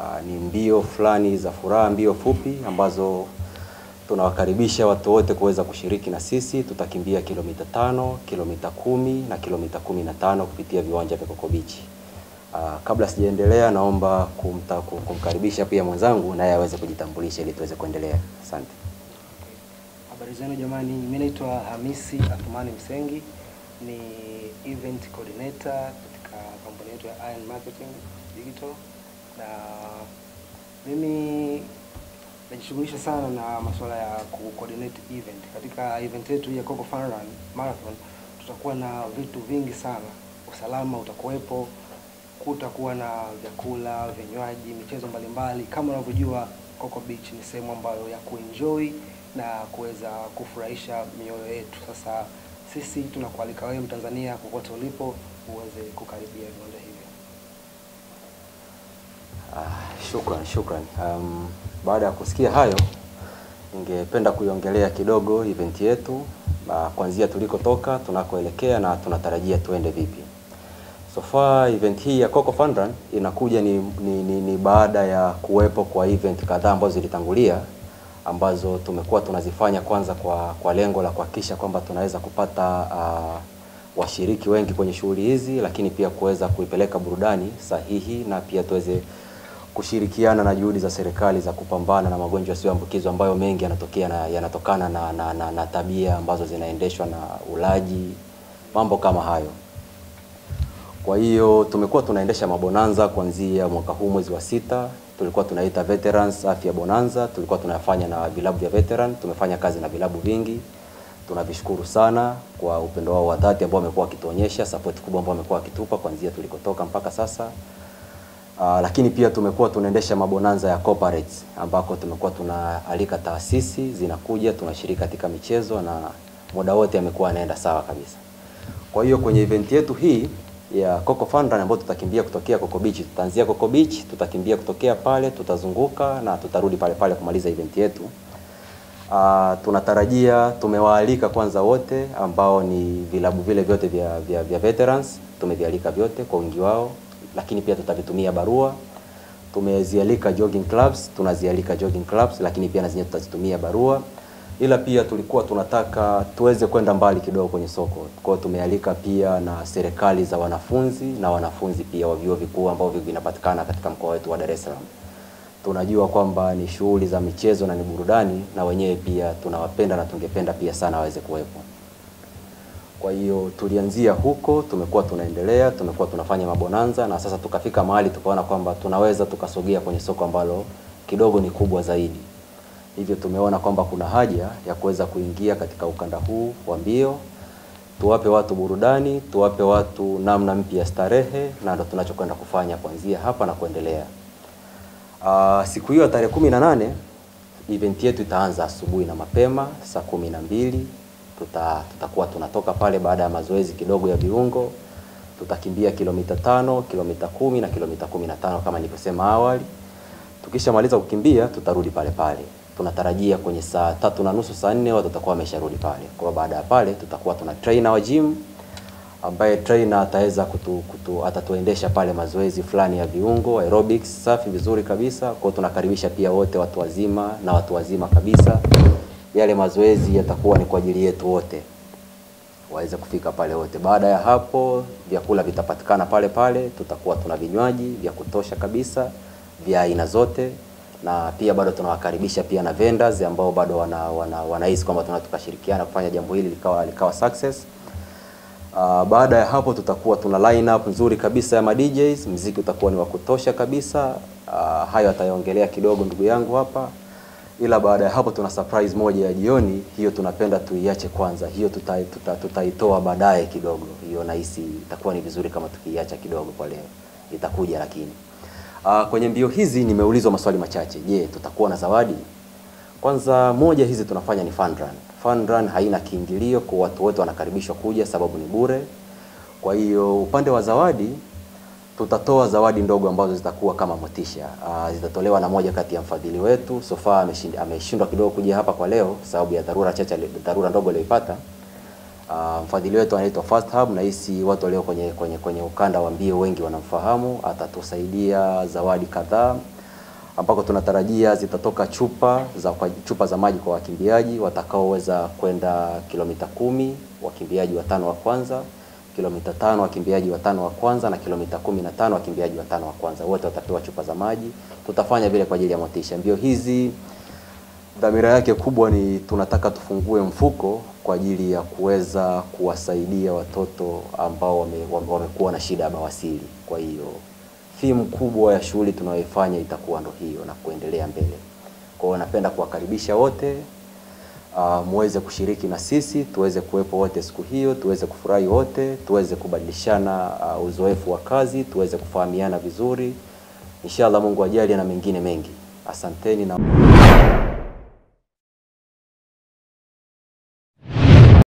Uh, ni mbio fulani za furaha, mbio fupi ambazo tunawakaribisha watu wote kuweza kushiriki na sisi. Tutakimbia kilomita tano, kilomita kumi na kilomita kumi na tano kupitia viwanja vya Coco Beach. Uh, kabla sijaendelea, naomba kumta, kumkaribisha pia mwenzangu naye aweze kujitambulisha ili tuweze kuendelea. Asante. Habari zenu jamani, mimi naitwa Hamisi Athumani Msengi, ni event coordinator katika kampuni yetu ya Iron Marketing Digital, na mimi najishughulisha sana na masuala ya ku coordinate event. Katika event yetu ya Coco Fun Run Marathon tutakuwa na vitu vingi sana, usalama utakuwepo, kutakuwa na vyakula, vinywaji, michezo mbalimbali. Kama unavyojua Coco Beach ni sehemu ambayo ya kuenjoy na kuweza kufurahisha mioyo yetu. Sasa sisi tunakualika wewe Mtanzania, kokote ulipo, uweze kukaribia viwanja hivyo. Ah, shukran, shukran. Um, baada ya kusikia hayo, ningependa kuiongelea kidogo event yetu uh, kuanzia tulikotoka, tunakoelekea na tunatarajia tuende vipi. So far event hii ya Coco Fun Run inakuja ni, ni, ni, ni baada ya kuwepo kwa event kadhaa ambazo zilitangulia ambazo tumekuwa tunazifanya kwanza kwa kwa lengo la kuhakikisha kwamba tunaweza kupata uh, washiriki wengi kwenye shughuli hizi, lakini pia kuweza kuipeleka burudani sahihi na pia tuweze kushirikiana na juhudi za serikali za kupambana na magonjwa yasiyoambukizwa ambayo mengi yanatokea na yanatokana na, na, na, na tabia ambazo zinaendeshwa na ulaji, mambo kama hayo. Kwa hiyo tumekuwa tunaendesha mabonanza kuanzia mwaka huu mwezi wa sita, tulikuwa tunaita Veterans Afya Bonanza, tulikuwa tunafanya na vilabu vya veteran, tumefanya kazi na vilabu vingi. Tunavishukuru sana kwa upendo wao wa dhati ambao wamekuwa wakituonyesha, support kubwa ambao wamekuwa wakitupa kuanzia tulikotoka mpaka sasa. Uh, lakini pia tumekuwa tunaendesha mabonanza ya corporates ambako tumekuwa tunaalika taasisi zinakuja, tunashiriki katika michezo na muda wote amekuwa anaenda sawa kabisa. Kwa hiyo kwenye event yetu hii ya Coco Fun Run ambayo tutakimbia kutokea Coco Beach, tutaanzia Coco Beach, tutakimbia kutokea pale, tutazunguka na tutarudi pale pale kumaliza event yetu. Uh, tunatarajia tumewaalika kwanza wote ambao ni vilabu vile vyote vya, vya, vya veterans tumevialika vyote kwa wingi wao, lakini pia tutavitumia barua. Tumezialika jogging clubs, tunazialika jogging clubs, lakini pia na zenyewe tutazitumia barua, ila pia tulikuwa tunataka tuweze kwenda mbali kidogo kwenye soko. Kwa tumealika pia na serikali za wanafunzi na wanafunzi pia wa vyuo vikuu ambao vinapatikana katika mkoa wetu wa Dar es Salaam. Tunajua kwamba ni shughuli za michezo na ni burudani, na wenyewe pia tunawapenda na tungependa pia sana waweze kuwepo. Kwa hiyo tulianzia huko, tumekuwa tunaendelea, tumekuwa tunafanya mabonanza na sasa tukafika mahali tukaona kwamba tunaweza tukasogea kwenye soko ambalo kidogo ni kubwa zaidi. Hivyo tumeona kwamba kuna haja ya kuweza kuingia katika ukanda huu wa mbio, tuwape watu burudani, tuwape watu namna mpya ya starehe, na ndo tunachokwenda kufanya kuanzia hapa na kuendelea. Uh, siku hiyo tarehe kumi na nane event yetu itaanza asubuhi na mapema saa kumi na mbili tuta, tutakuwa tunatoka pale baada ya mazoezi kidogo ya viungo. Tutakimbia kilomita tano, kilomita kumi na kilomita kumi na tano kama nilivyosema awali. Tukishamaliza kukimbia tutarudi pale pale. Tunatarajia kwenye saa tatu na nusu saa nne watu watakuwa wamesharudi pale. Kwa baada ya pale tutakuwa tuna trainer wa gym ambaye trainer ataweza kutu, kutu atatuendesha pale mazoezi fulani ya viungo aerobics safi vizuri kabisa. Kwa tunakaribisha pia wote watu wazima na watu wazima kabisa. Yale mazoezi yatakuwa ni kwa ajili yetu wote, waweze kufika pale wote. Baada ya hapo, vyakula vitapatikana pale pale, tutakuwa tuna vinywaji vya kutosha kabisa vya aina zote, na pia bado tunawakaribisha pia na vendors ambao bado wana wana wanahisi kwamba tunataka tukashirikiana kufanya jambo hili likawa likawa success. Uh, baada ya hapo tutakuwa tuna line up nzuri kabisa ya ma DJs, mziki utakuwa ni wa kutosha kabisa. Uh, hayo atayaongelea kidogo ndugu yangu hapa, ila baada ya hapo tuna surprise moja ya jioni. Hiyo tunapenda tuiache kwanza, hiyo tutaitoa tuta, tuta, baadaye kidogo. Hiyo nahisi itakuwa ni vizuri kama tukiiacha kidogo kwa leo, itakuja lakini. Uh, kwenye mbio hizi nimeulizwa maswali machache. Je, tutakuwa na zawadi? Kwanza moja, hizi tunafanya ni fun run. Fun run haina kiingilio, kwa watu wote wanakaribishwa kuja, sababu ni bure. Kwa hiyo upande wa zawadi tutatoa zawadi ndogo ambazo zitakuwa kama motisha. Uh, zitatolewa na moja kati ya mfadhili wetu. Sofa ameshindwa kidogo kuja hapa kwa leo sababu ya dharura chache, dharura ndogo aliyoipata. Uh, mfadhili wetu anaitwa First Hub na hisi watu walio kwenye, kwenye, kwenye ukanda wa mbio wengi wanamfahamu. Atatusaidia zawadi kadhaa ambako tunatarajia zitatoka chupa za chupa za maji kwa wakimbiaji watakaoweza kwenda kilomita kumi wakimbiaji watano wa kwanza, kilomita tano wakimbiaji watano wa kwanza na kilomita kumi na tano wakimbiaji watano wa kwanza, wote watapewa chupa za maji. Tutafanya vile kwa ajili ya motisha. Mbio hizi dhamira yake kubwa ni tunataka tufungue mfuko kwa ajili ya kuweza kuwasaidia watoto ambao wamekuwa wame, wame, na shida ya bawasiri. Kwa hiyo theme kubwa ya shughuli tunayoifanya itakuwa ndo hiyo na kuendelea mbele. Kwa hiyo napenda kuwakaribisha wote uh, muweze kushiriki na sisi, tuweze kuwepo wote siku hiyo, tuweze kufurahi wote, tuweze kubadilishana uh, uzoefu wa kazi, tuweze kufahamiana vizuri. Inshallah Mungu ajali na mengine mengi. Asanteni na